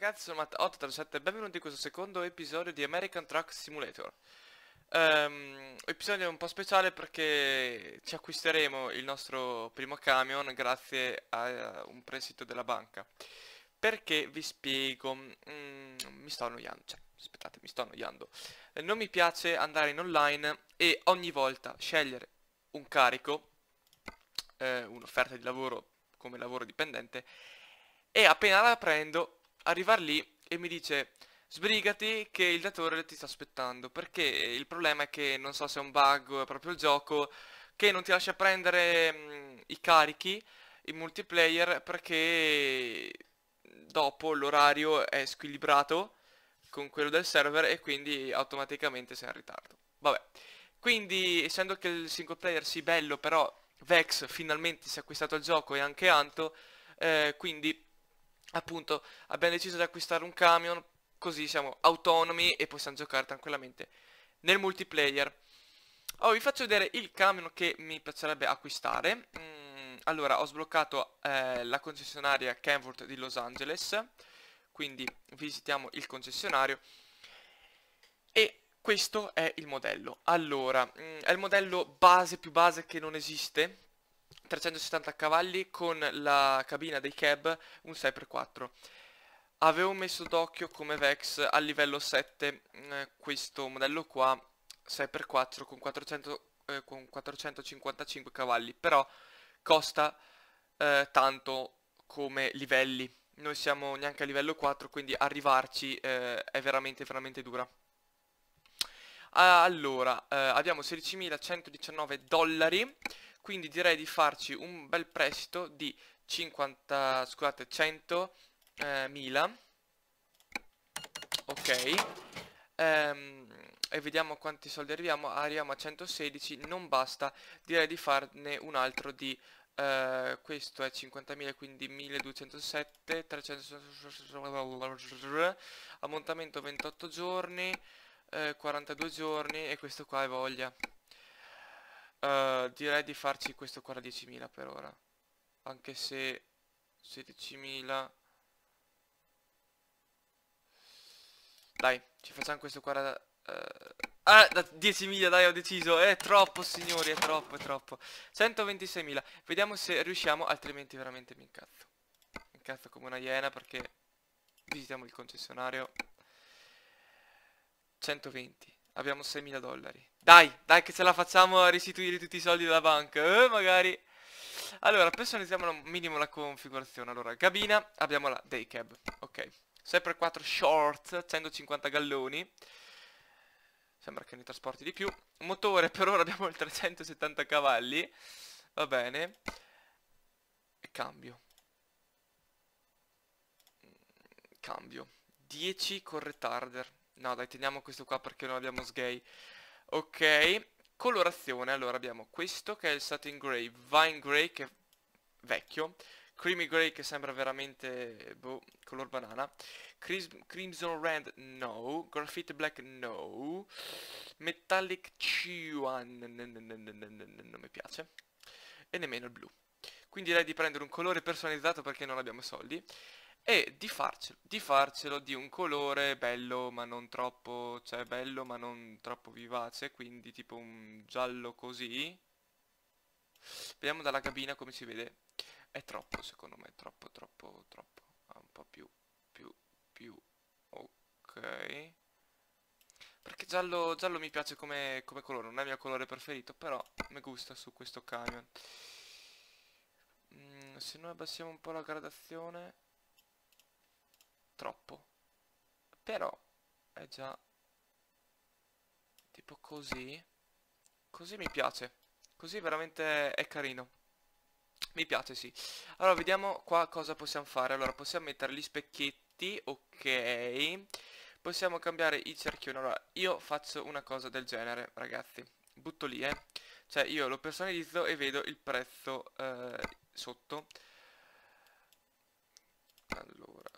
ragazzi, sono Matt837 e benvenuti in questo secondo episodio di American Truck Simulator. Um, episodio un po' speciale perché ci acquisteremo il nostro primo camion grazie a un prestito della banca. Perché vi spiego, mm, mi sto annoiando, cioè, aspettate, mi sto annoiando. Eh, non mi piace andare in online e ogni volta scegliere un carico, eh, un'offerta di lavoro come lavoro dipendente e appena la prendo, arrivar lì e mi dice sbrigati che il datore ti sta aspettando, perché il problema è che non so se è un bug o è proprio il gioco che non ti lascia prendere mh, i carichi in multiplayer perché dopo l'orario è squilibrato con quello del server e quindi automaticamente sei in ritardo. Vabbè, quindi essendo che il single player sì bello, però Vex finalmente si è acquistato il gioco e anche Anto, eh, quindi appunto abbiamo deciso di acquistare un camion così siamo autonomi e possiamo giocare tranquillamente nel multiplayer. Oh vi faccio vedere il camion che mi piacerebbe acquistare. Mm, allora ho sbloccato eh, la concessionaria Kenworth di Los Angeles quindi visitiamo il concessionario e questo è il modello. Allora mm, è il modello base più base che non esiste 370 cavalli con la cabina dei cab un 6x4 avevo messo d'occhio come Vex a livello 7 eh, questo modello qua 6x4 con, 400, eh, con 455 cavalli però costa eh, tanto come livelli. Noi siamo neanche a livello 4 quindi arrivarci eh, è veramente veramente dura. Allora eh, abbiamo 16.119 dollari quindi direi di farci un bel prestito di 50, scusate, 100 eh, ok. Ehm, e vediamo quanti soldi arriviamo. Arriviamo a 116 non basta. Direi di farne un altro di eh, questo è 50.000 quindi 1207 300 ammontamento 28 giorni eh, 42 giorni e questo qua è voglia Uh, direi di farci questo qua a 10.000 per ora. Anche se 16.000... Dai, ci facciamo questo qua da... Uh, ah, da 10.000 dai ho deciso. È troppo signori, è troppo, è troppo. 126.000. Vediamo se riusciamo, altrimenti veramente mi incazzo. Mi incazzo come una iena perché visitiamo il concessionario. 120. Abbiamo 6.000 dollari. Dai, dai che ce la facciamo a restituire tutti i soldi della banca. Eh, magari. Allora, personalizziamo un minimo la configurazione. Allora, cabina, abbiamo la day cab. Ok. 6x4 short, 150 galloni. Sembra che ne trasporti di più. Motore, per ora abbiamo il 370 cavalli. Va bene. E cambio. Cambio. 10 con retarder. No, dai, teniamo questo qua perché non abbiamo sgay. Ok, colorazione, allora abbiamo questo che è il satin grey, vine grey che è vecchio, creamy grey che sembra veramente, boh, color banana, Cris crimson red no, graffiti black no, metallic cyan non mi piace, e nemmeno il blu. Quindi direi di prendere un colore personalizzato perché non abbiamo soldi e di farcelo, di farcelo di un colore bello ma non troppo, cioè bello ma non troppo vivace, quindi tipo un giallo così. Vediamo dalla cabina come si vede. È troppo, secondo me, troppo, troppo, troppo. Un po' più, più, più. Ok. Perché giallo, giallo mi piace come, come colore, non è il mio colore preferito, però mi gusta su questo camion. Mm, se noi abbassiamo un po' la gradazione troppo. Però è già tipo così. Così mi piace. Così veramente è carino. Mi piace sì. Allora vediamo qua cosa possiamo fare. Allora possiamo mettere gli specchietti ok. Possiamo cambiare i cerchioni. Allora io faccio una cosa del genere ragazzi. Butto lì eh. Cioè io lo personalizzo e vedo il prezzo eh, sotto allora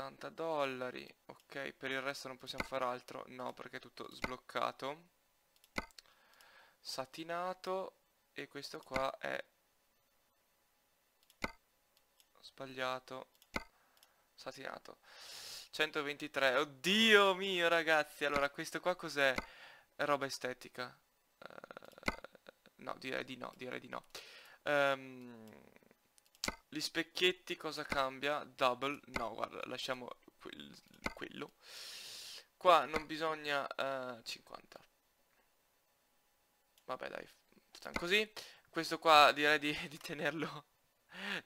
80 dollari ok per il resto non possiamo fare altro no perché è tutto sbloccato satinato e questo qua è sbagliato satinato. 123. Oddio mio, ragazzi. Allora, questo qua cos'è? Roba estetica. Uh, no, direi di no, direi di no. Um, gli specchietti cosa cambia? Double. No, guarda, lasciamo quel, quello. Qua non bisogna uh, eh, 50. Vabbè, dai, stanno così. Questo qua direi di, di tenerlo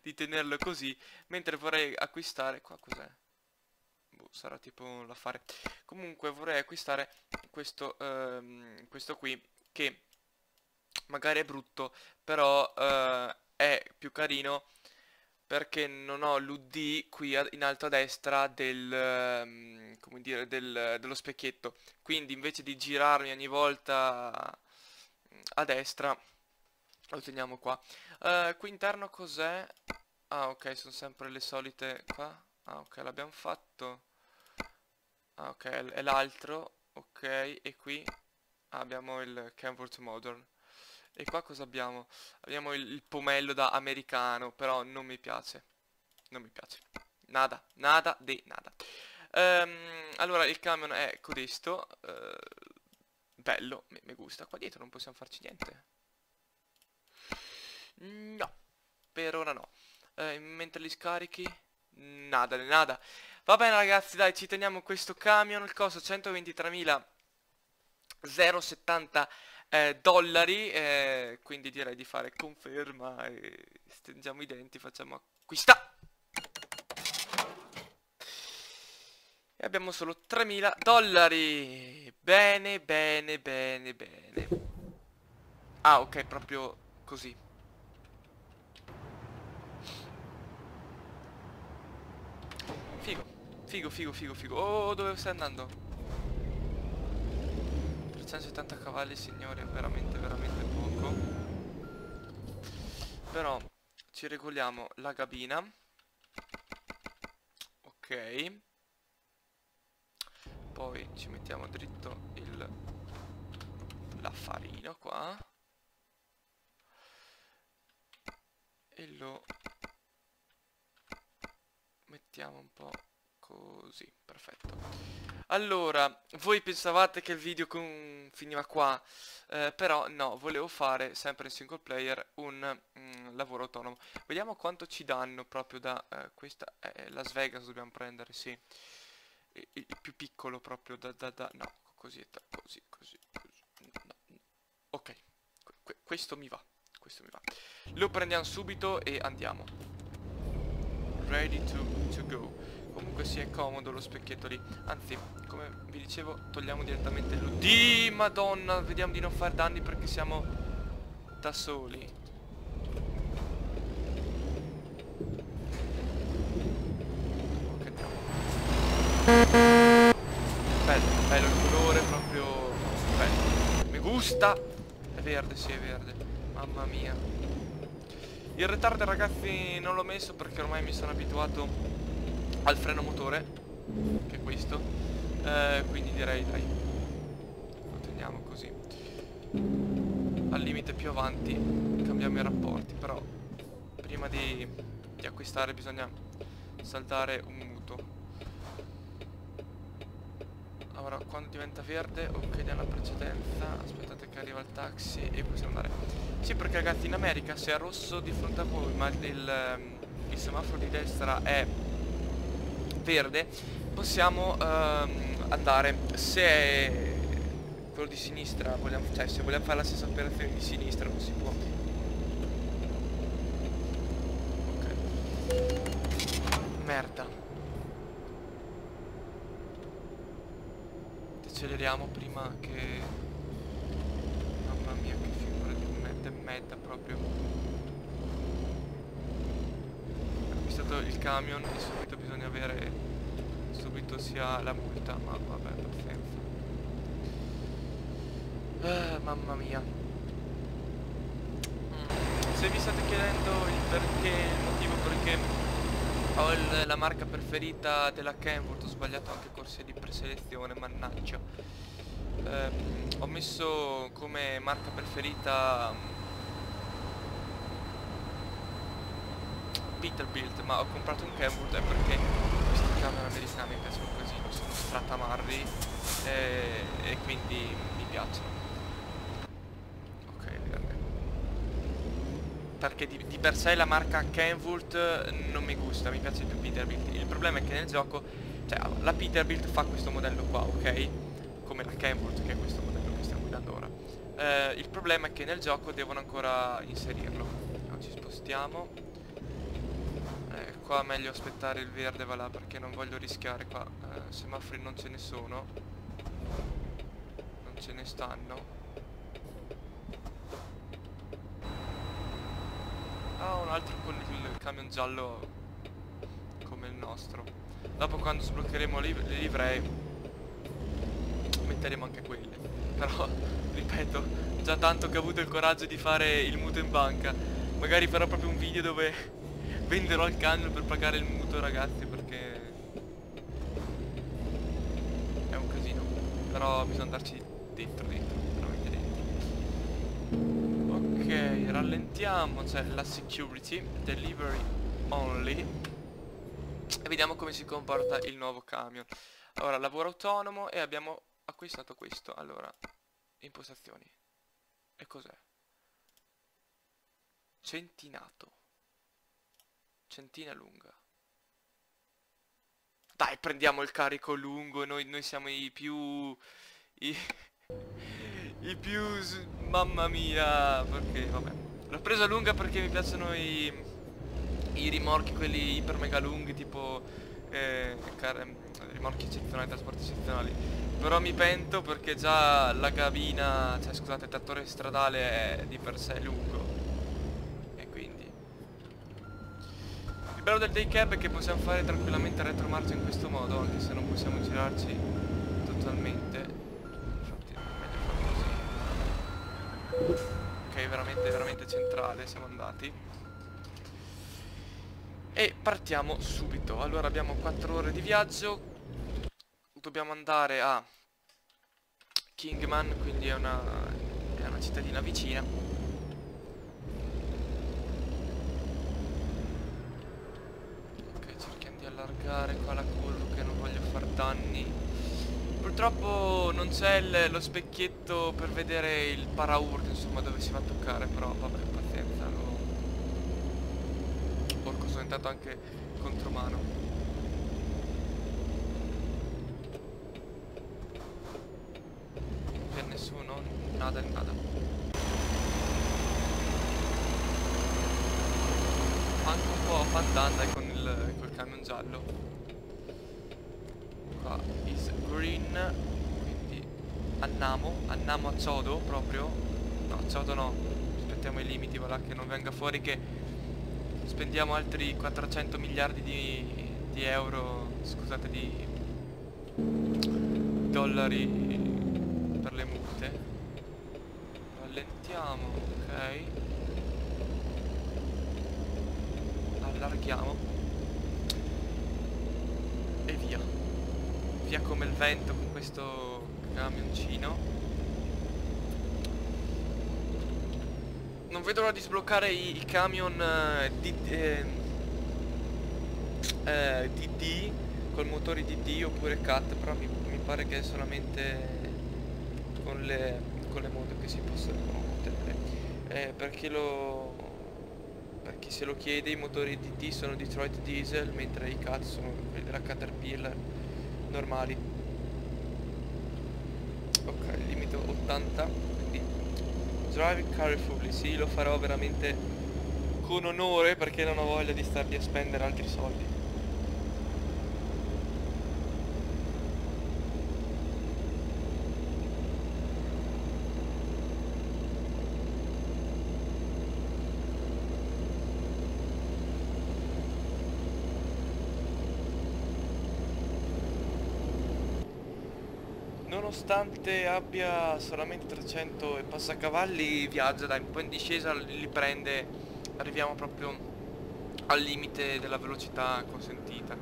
di tenerlo così, mentre vorrei acquistare qua cos'è? Boh, sarà tipo un affare. Comunque vorrei acquistare questo ehm, questo qui che magari è brutto, però eh, è più carino perché non ho l'UD qui in alto a destra del, come dire, del, dello specchietto. Quindi invece di girarmi ogni volta a destra, lo teniamo qua. Uh, qui interno cos'è? Ah ok, sono sempre le solite qua. Ah ok, l'abbiamo fatto. Ah ok, è l'altro. Ok, e qui abbiamo il Canvas Modern. E qua cosa abbiamo? Abbiamo il, il, pomello da americano, però non mi piace. Non mi piace. Nada, nada di nada. Um, allora, il camion è codesto. Uh, bello, mi, gusta. Qua dietro non possiamo farci niente. No, per ora no. Uh, mentre li scarichi, nada, nada. Va bene ragazzi, dai, ci teniamo questo camion. Il costo 123.070 eh, dollari eh, quindi direi di fare conferma e stringiamo i denti facciamo acquista. E abbiamo solo 3000 dollari. Bene bene bene bene. Ah ok proprio così. Figo figo figo figo figo. Oh dove stai andando 170 cavalli signori è veramente veramente poco. Però ci regoliamo la cabina ok. Poi ci mettiamo dritto il l'affarino qua. E lo mettiamo un po' così perfetto allora, voi pensavate che il video finiva qua, eh, però no, volevo fare, sempre in single player, un mm, lavoro autonomo. Vediamo quanto ci danno proprio da... Eh, questa è Las Vegas, dobbiamo prendere, sì. Il, il più piccolo proprio da... da, da no, così, così, così, così. No, no. Ok, que questo mi va, questo mi va. Lo prendiamo subito e andiamo. Ready to, to go. Comunque sì, è comodo lo specchietto lì. Anzi, come vi dicevo, togliamo direttamente l'UD. Madonna, vediamo di non fare danni perché siamo da soli. Andiamo. Bello, bello il colore, proprio bello. Mi gusta. È verde, sì, è verde. Mamma mia. Il retarder ragazzi non l'ho messo perché ormai mi sono abituato al freno motore che è questo. Eh, quindi direi dai lo teniamo così. Al limite più avanti cambiamo i rapporti però prima di, di acquistare bisogna saldare un mutuo ora quando diventa verde ok diamo precedenza aspettate che arriva il taxi e possiamo andare. Sì perché ragazzi in America se è rosso di fronte a voi ma il, il semaforo di destra è verde possiamo ehm, andare. Se quello di sinistra vogliamo, cioè se vogliamo fare la stessa operazione di sinistra non si può. Ok. Merda. Acceleriamo prima che mamma mia che figura di merda merda proprio acquistato il camion e subito bisogna avere subito sia la multa ma vabbè pazienza eh, mamma mia mm. se vi state chiedendo il perché il motivo perché ho il, la marca preferita della Kenwood ho sbagliato anche corsia di preselezione mannaggia eh, ho messo come marca preferita Peterbilt ma ho comprato un Kenwood perché questi camion americani mi piacciono così, sono stratamarri e, e quindi mi piacciono. Ok, grande. Perché di, di, per sé la marca Kenvult non mi gusta, mi piace più Peterbilt. Il problema è che nel gioco, cioè la Peterbilt fa questo modello qua, ok? Come la Kenvult che è questo modello che stiamo guidando ora. Eh, il problema è che nel gioco devono ancora inserirlo. Ci spostiamo. Qua meglio aspettare il verde va là perché non voglio rischiare qua. Eh, semafori non ce ne sono. Non ce ne stanno. Ah, un altro con il camion giallo come il nostro. Dopo quando sbloccheremo le livree metteremo anche quelle. Però ripeto, già tanto che ho avuto il coraggio di fare il mutuo in banca. Magari farò proprio un video dove venderò il camion per pagare il mutuo ragazzi perché è un casino. Però bisogna andarci dentro dentro, veramente dentro. Ok, rallentiamo, c'è la security, delivery only. E vediamo come si comporta il nuovo camion. Allora, lavoro autonomo e abbiamo acquistato questo. Allora, impostazioni. E cos'è? Centinato. Centina lunga. Dai, prendiamo il carico lungo, noi, noi siamo i più... I, I più... Mamma mia, perché, vabbè. L'ho presa lunga perché mi piacciono i... I rimorchi, quelli iper mega lunghi, tipo... Eh, rimorchi eccezionali, trasporti eccezionali. Però mi pento perché già la cabina, cioè scusate, il trattore stradale è di per sé lungo. E quindi... Il bello del day cab è che possiamo fare tranquillamente retromarcia in questo modo, anche se non possiamo girarci totalmente. Infatti è meglio farlo così. Ok, veramente, veramente centrale siamo andati. E partiamo subito. Allora abbiamo 4 ore di viaggio, dobbiamo andare a Kingman, quindi è una, è una cittadina vicina. Ok, cerchiamo di allargare qua la curva che non voglio far danni. Purtroppo non c'è lo specchietto per vedere il paraurto, insomma, dove si va a toccare, però vabbè, pazienza, lo... Porco, sono entrato anche contromano. nada di nada Manco un po' il col camion giallo Qua is green Quindi andiamo Andiamo a Ciodo proprio No a Ciodo no Aspettiamo i limiti voilà che non venga fuori che Spendiamo altri 400 miliardi di, di euro Scusate di Dollari per le multe Rallentiamo, ok. Allarghiamo. E via. Via come il vento con questo camioncino. Non vedo l'ora di sbloccare i, i camion eh, di, eh, eh, DD col motore DD oppure CAT, però mi, mi pare che è solamente con le con le moto che si possono ottenere eh, per chi lo per chi se lo chiede i motori DT sono Detroit Diesel mentre i CAT sono quelli della Caterpillar normali. Ok limite 80 quindi driving carefully sì lo farò veramente con onore perché non ho voglia di starvi a spendere altri soldi nonostante abbia solamente 300 e passacavalli viaggia dai un po' in discesa li prende arriviamo proprio al limite della velocità consentita.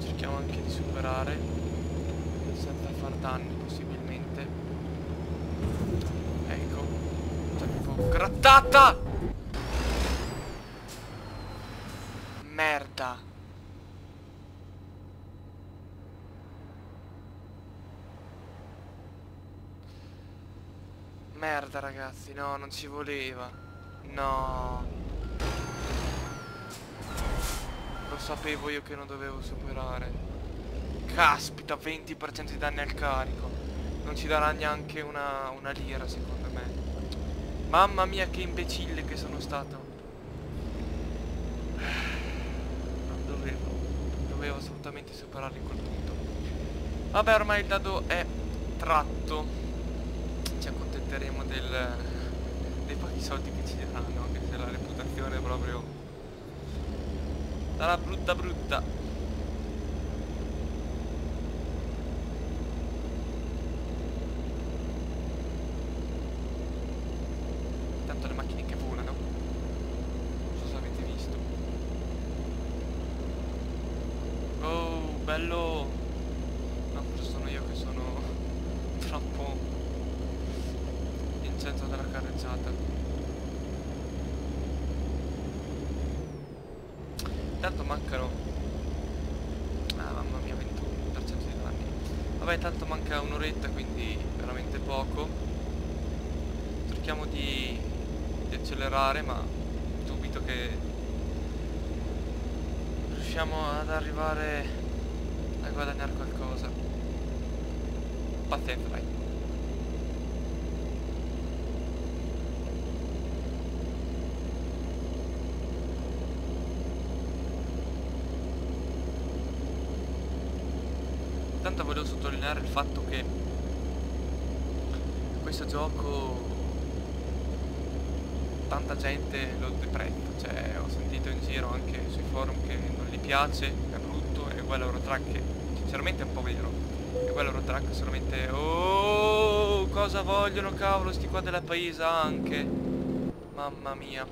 Cerchiamo anche di superare senza far danni possibilmente. Ecco grattata merda merda ragazzi, no, non ci voleva. No. Lo sapevo io che non dovevo superare. Caspita, 20% di danni al carico. Non ci darà neanche una, una lira secondo me. Mamma mia che imbecille che sono stato. Non dovevo. Dovevo assolutamente superare in quel punto. Vabbè ormai il dado è tratto. Accontenteremo del, dei pochi soldi che ci daranno. Anche se la reputazione è proprio... Sarà brutta brutta. Tanto le macchine che volano. Non so se avete visto. Oh, bello! No, forse sono io che sono troppo in centro della carreggiata. Tanto mancano... Ah, mamma mia, 21% di danni. Vabbè, tanto manca un'oretta, quindi veramente poco. Cerchiamo di, di accelerare, ma dubito che riusciamo ad arrivare a guadagnare qualcosa. Pazienza, dai. Tanto volevo sottolineare il fatto che questo gioco tanta gente lo deprezza, cioè ho sentito in giro anche sui forum che non gli piace, è brutto, uguale a Eurotrack che sinceramente è un po' vero, uguale a Eurotrack solamente oh cosa vogliono cavolo sti qua della paesa anche, mamma mia,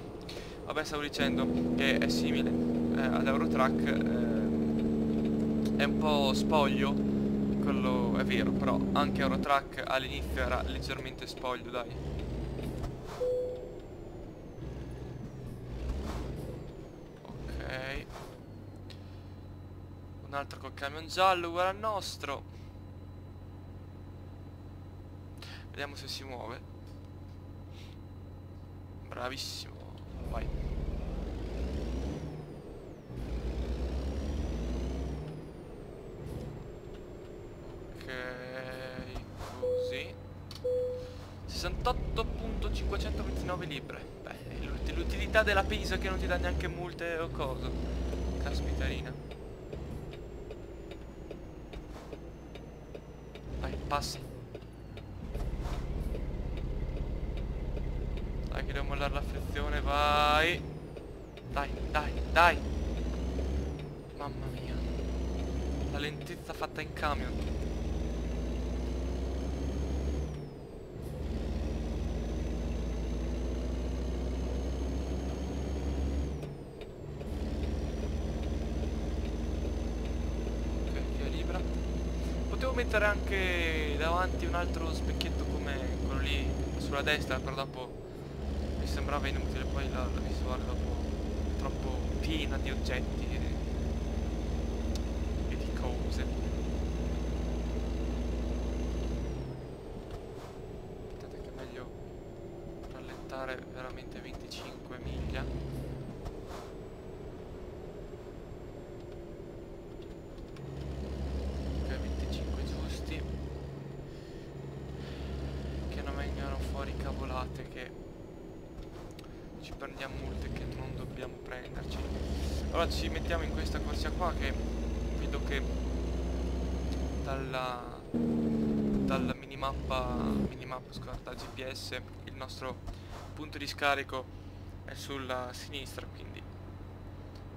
vabbè stavo dicendo che è simile eh, ad Eurotrack, eh, è un po' spoglio, quello è vero, però anche Eurotrack all'inizio era leggermente spoglio, dai. Ok. Un altro col camion giallo uguale al nostro. Vediamo se si muove. Bravissimo. Vai. Ok, così. 68.529 libbre. Beh, l'ut- l'utilità della Pisa che non ti dà neanche multe o cosa. Caspitarina. Vai, passa. Dai che devo mollare la frizione, vai. Dai, dai, dai. Mamma mia. La lentezza fatta in camion. Ok, via libera. Potevo mettere anche davanti un altro specchietto come quello lì sulla destra, però dopo mi sembrava inutile poi la, la visuale dopo troppo piena di oggetti e, e di cose. Aspettate che è meglio rallentare veramente 25 miglia. Ok, 25 giusti. Che non vengano fuori cavolate che ci prendiamo multe che non dobbiamo prenderci. Ci mettiamo in questa corsia qua che vedo che dalla dalla minimappa minimappa scusa, dal GPS il nostro punto di scarico è sulla sinistra, quindi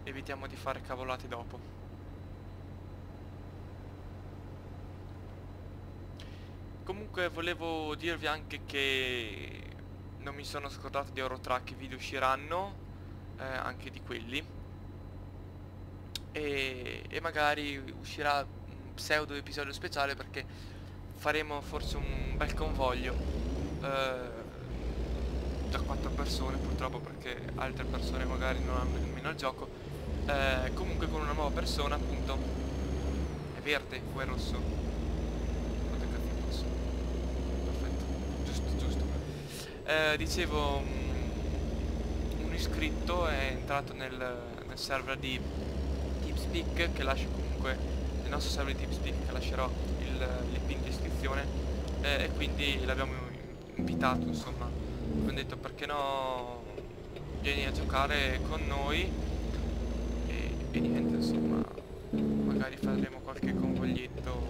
evitiamo di fare cavolate dopo. Comunque volevo dirvi anche che non mi sono scordato di Eurotrack, i video usciranno, eh, anche di quelli. E, e magari uscirà un pseudo episodio speciale perché faremo forse un bel convoglio. Eh, da quattro persone purtroppo perché altre persone magari non hanno nemmeno il gioco. Eh, comunque con una nuova persona appunto. È verde o è rosso? Quanto cazzo è rosso? Perfetto, giusto, giusto. Eh, dicevo, mm, un iscritto è entrato nel, nel server di TeamSpeak che lascio comunque, nel nostro server di TeamSpeak che lascerò l'ip in descrizione. Eh, e quindi l'abbiamo invitato insomma, abbiamo detto perché no vieni a giocare con noi? E, e niente insomma, magari faremo qualche convoglietto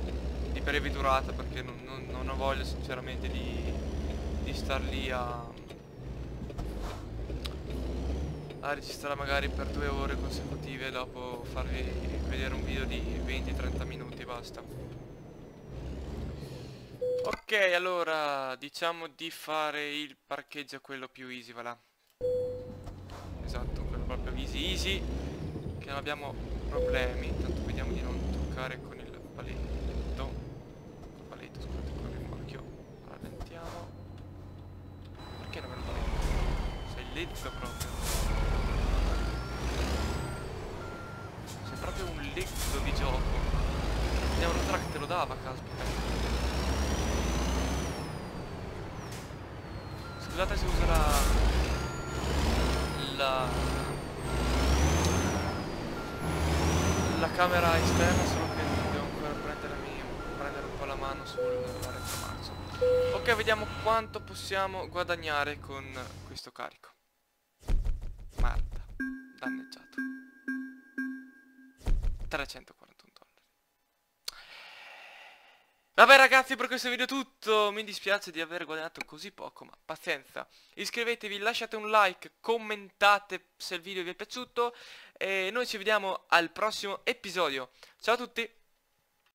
di breve durata perché non, non, non ho voglia sinceramente di di star lì a a registrare magari per due ore consecutive dopo farvi vedere un video di 20-30 minuti basta. Ok allora diciamo di fare il parcheggio quello più easy va là esatto quello proprio easy easy che non abbiamo problemi. Intanto vediamo di non toccare con il paletto. Lizzo proprio. Sei proprio un lizzo di gioco. È un track te lo dava, caspita. Scusate se uso la... La... Camera esterna, solo che devo ancora prendere, prendere un po' la mano sulla retromarcia. Ok, vediamo quanto possiamo guadagnare con questo carico. Marta, danneggiato. 341 dollari. Vabbè ragazzi per questo video è tutto, mi dispiace di aver guadagnato così poco, ma pazienza. Iscrivetevi, lasciate un like, commentate se il video vi è piaciuto e noi ci vediamo al prossimo episodio. Ciao a tutti!